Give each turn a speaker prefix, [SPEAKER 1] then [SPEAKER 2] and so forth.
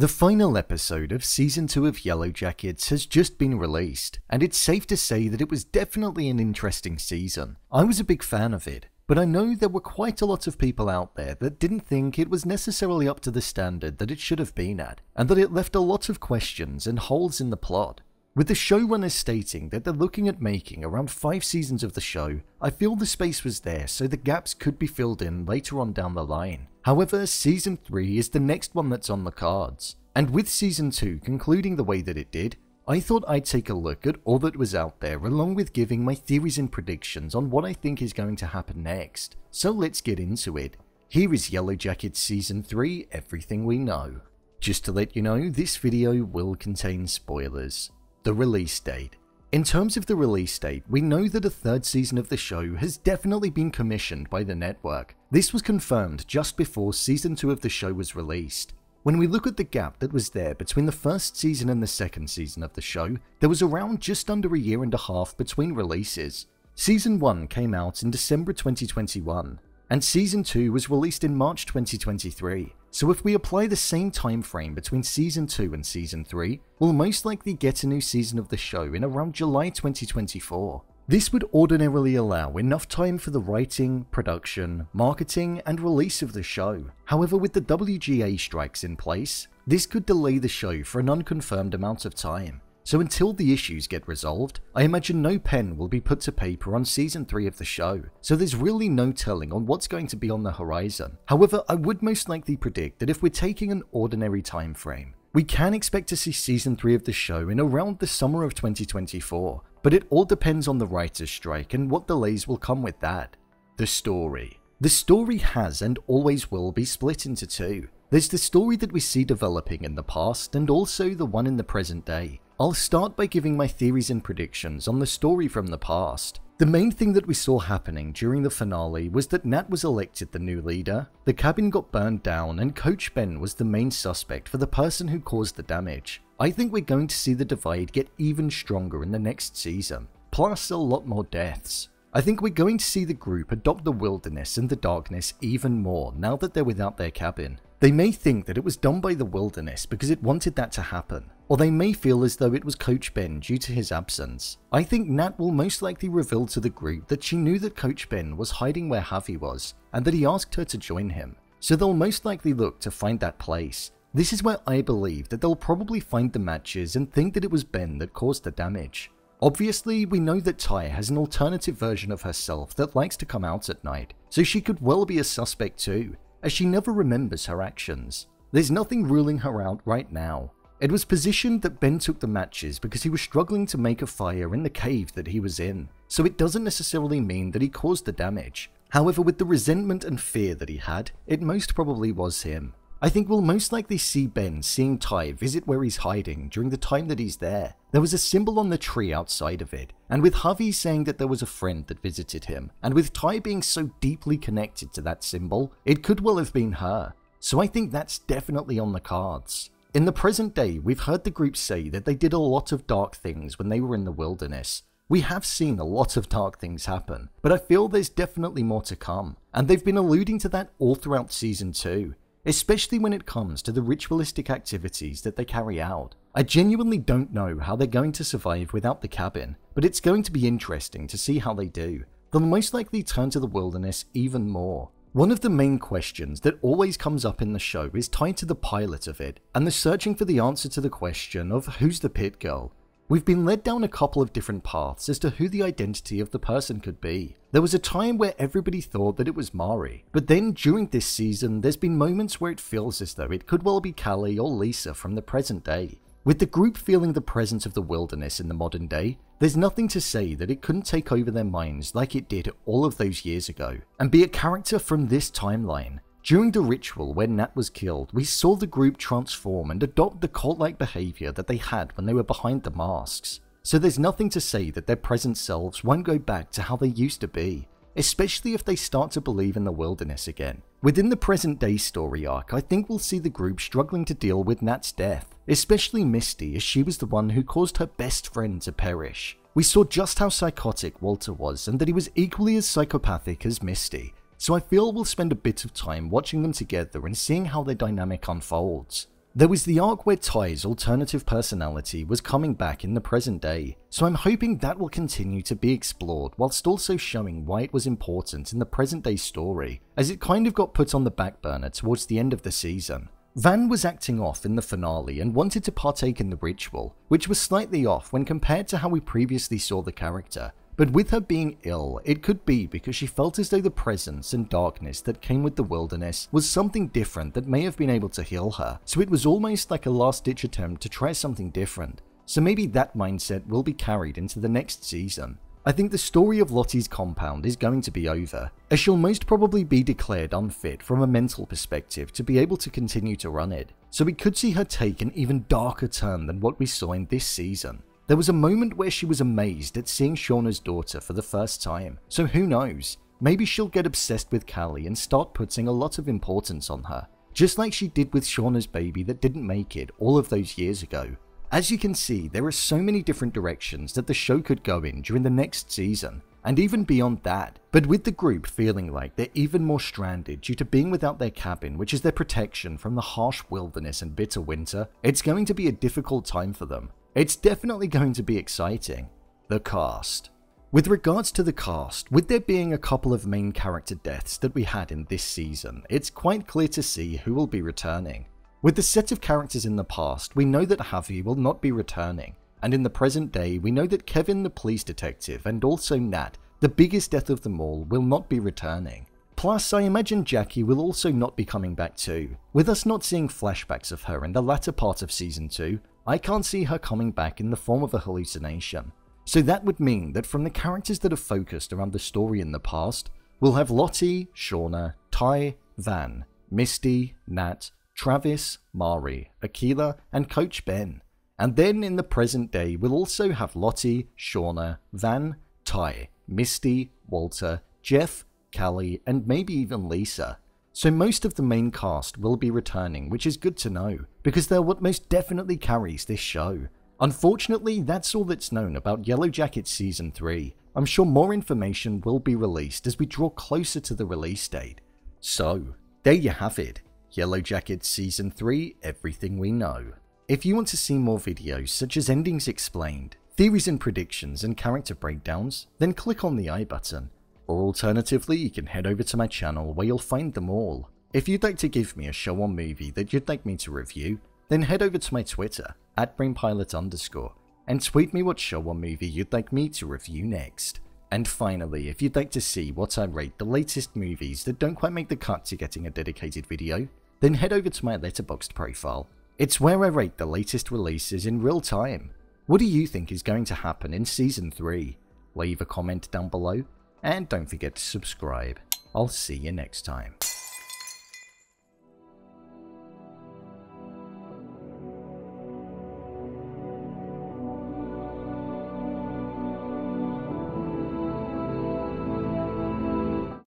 [SPEAKER 1] The final episode of Season 2 of Yellowjackets has just been released, and it's safe to say that it was definitely an interesting season. I was a big fan of it, but I know there were quite a lot of people out there that didn't think it was necessarily up to the standard that it should have been at, and that it left a lot of questions and holes in the plot. With the showrunners stating that they're looking at making around 5 seasons of the show, I feel the space was there so the gaps could be filled in later on down the line. However, Season 3 is the next one that's on the cards, and with Season 2 concluding the way that it did, I thought I'd take a look at all that was out there along with giving my theories and predictions on what I think is going to happen next. So let's get into it. Here is Yellowjackets Season 3 Everything We Know. Just to let you know, this video will contain spoilers. The release date. In terms of the release date, we know that a third season of the show has definitely been commissioned by the network. This was confirmed just before season 2 of the show was released. When we look at the gap that was there between the first season and the second season of the show, there was around just under a year and a half between releases. Season 1 came out in December 2021, and Season 2 was released in March 2023. So if we apply the same time frame between Season 2 and Season 3, we'll most likely get a new season of the show in around July 2024. This would ordinarily allow enough time for the writing, production, marketing, and release of the show. However, with the WGA strikes in place, this could delay the show for an unconfirmed amount of time. So until the issues get resolved, I imagine no pen will be put to paper on season 3 of the show, so there's really no telling on what's going to be on the horizon. However, I would most likely predict that if we're taking an ordinary time frame, we can expect to see season 3 of the show in around the summer of 2024, but it all depends on the writer's strike and what delays will come with that. The story. The story has and always will be split into two. There's the story that we see developing in the past and also the one in the present day. I'll start by giving my theories and predictions on the story from the past. The main thing that we saw happening during the finale was that Nat was elected the new leader, the cabin got burned down, and Coach Ben was the main suspect for the person who caused the damage. I think we're going to see the divide get even stronger in the next season, plus a lot more deaths. I think we're going to see the group adopt the wilderness and the darkness even more now that they're without their cabin. They may think that it was done by the wilderness because it wanted that to happen, or they may feel as though it was Coach Ben due to his absence. I think Nat will most likely reveal to the group that she knew that Coach Ben was hiding where Javi was, and that he asked her to join him, so they'll most likely look to find that place. This is where I believe that they'll probably find the matches and think that it was Ben that caused the damage. Obviously, we know that Tai has an alternative version of herself that likes to come out at night, so she could well be a suspect too, as she never remembers her actions. There's nothing ruling her out right now. It was positioned that Ben took the matches because he was struggling to make a fire in the cave that he was in, so it doesn't necessarily mean that he caused the damage. However, with the resentment and fear that he had, it most probably was him. I think we'll most likely see Ben seeing Tai visit where he's hiding during the time that he's there. There was a symbol on the tree outside of it, and with Javi saying that there was a friend that visited him, and with Tai being so deeply connected to that symbol, it could well have been her. So I think that's definitely on the cards. In the present day, we've heard the group say that they did a lot of dark things when they were in the wilderness. We have seen a lot of dark things happen, but I feel there's definitely more to come, and they've been alluding to that all throughout season 2 especially when it comes to the ritualistic activities that they carry out. I genuinely don't know how they're going to survive without the cabin, but it's going to be interesting to see how they do. They'll most likely turn to the wilderness even more. One of the main questions that always comes up in the show is tied to the pilot of it, and the searching for the answer to the question of who's the pit girl. We've been led down a couple of different paths as to who the identity of the person could be. There was a time where everybody thought that it was Mari, but then during this season, there's been moments where it feels as though it could well be Callie or Lisa from the present day. With the group feeling the presence of the wilderness in the modern day, there's nothing to say that it couldn't take over their minds like it did all of those years ago, and be a character from this timeline. During the ritual when Nat was killed, we saw the group transform and adopt the cult-like behavior that they had when they were behind the masks. So there's nothing to say that their present selves won't go back to how they used to be, especially if they start to believe in the wilderness again. Within the present day story arc, I think we'll see the group struggling to deal with Nat's death, especially Misty as she was the one who caused her best friend to perish. We saw just how psychotic Walter was and that he was equally as psychopathic as Misty, so I feel we'll spend a bit of time watching them together and seeing how their dynamic unfolds. There was the arc where Tai's alternative personality was coming back in the present day, so I'm hoping that will continue to be explored whilst also showing why it was important in the present day story, as it kind of got put on the back burner towards the end of the season. Van was acting off in the finale and wanted to partake in the ritual, which was slightly off when compared to how we previously saw the character, but with her being ill, it could be because she felt as though the presence and darkness that came with the wilderness was something different that may have been able to heal her, so it was almost like a last ditch attempt to try something different. So maybe that mindset will be carried into the next season. I think the story of Lottie's compound is going to be over, as she'll most probably be declared unfit from a mental perspective to be able to continue to run it, so we could see her take an even darker turn than what we saw in this season. There was a moment where she was amazed at seeing Shauna's daughter for the first time, so who knows? Maybe she'll get obsessed with Callie and start putting a lot of importance on her, just like she did with Shauna's baby that didn't make it all of those years ago. As you can see, there are so many different directions that the show could go in during the next season, and even beyond that. But with the group feeling like they're even more stranded due to being without their cabin, which is their protection from the harsh wilderness and bitter winter, it's going to be a difficult time for them. It's definitely going to be exciting. The cast. With regards to the cast, with there being a couple of main character deaths that we had in this season, it's quite clear to see who will be returning. With the set of characters in the past, we know that Javi will not be returning, and in the present day, we know that Kevin the police detective and also Nat, the biggest death of them all, will not be returning. Plus, I imagine Jackie will also not be coming back too. With us not seeing flashbacks of her in the latter part of season 2, I can't see her coming back in the form of a hallucination. So that would mean that from the characters that are focused around the story in the past, we'll have Lottie, Shauna, Tai, Van, Misty, Nat, Travis, Mari, Akila, and Coach Ben. And then in the present day, we'll also have Lottie, Shauna, Van, Tai, Misty, Walter, Jeff, Callie, and maybe even Lisa. So most of the main cast will be returning, which is good to know, because they're what most definitely carries this show. Unfortunately, that's all that's known about Yellowjackets Season 3. I'm sure more information will be released as we draw closer to the release date. So, there you have it. Yellowjackets Season 3, Everything We Know. If you want to see more videos such as endings explained, theories and predictions, and character breakdowns, then click on the i button. Or alternatively, you can head over to my channel where you'll find them all. If you'd like to give me a show or movie that you'd like me to review, then head over to my Twitter, at BrainPilot underscore, and tweet me what show or movie you'd like me to review next. And finally, if you'd like to see what I rate the latest movies that don't quite make the cut to getting a dedicated video, then head over to my Letterboxd profile. It's where I rate the latest releases in real time. What do you think is going to happen in Season 3? Leave a comment down below, and don't forget to subscribe. I'll see you next time.